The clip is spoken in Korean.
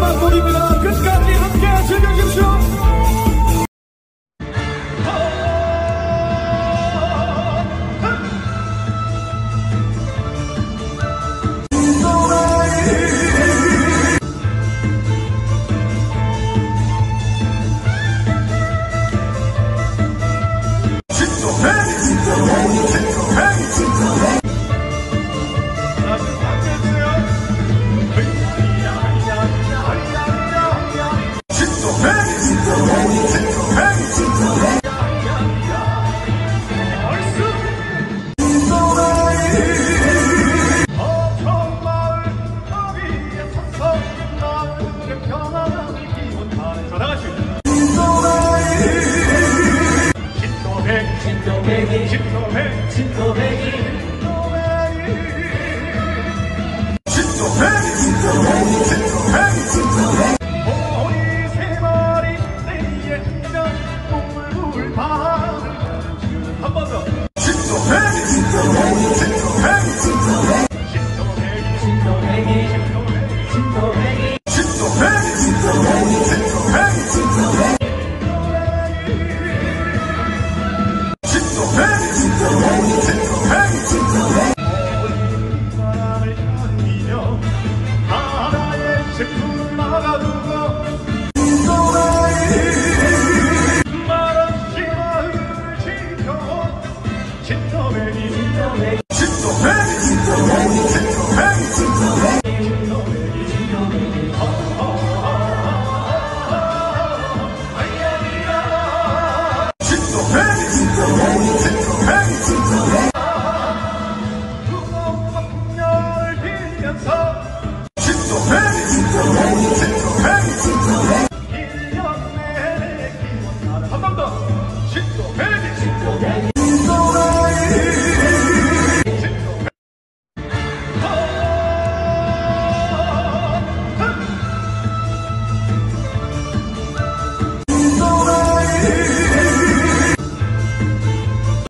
마지막 Chick-fil-A, Chick-fil-A. 제품을 막아두고 말없이 마음을 지켜온 진또배기 풍년을 빌면서 ほと。んど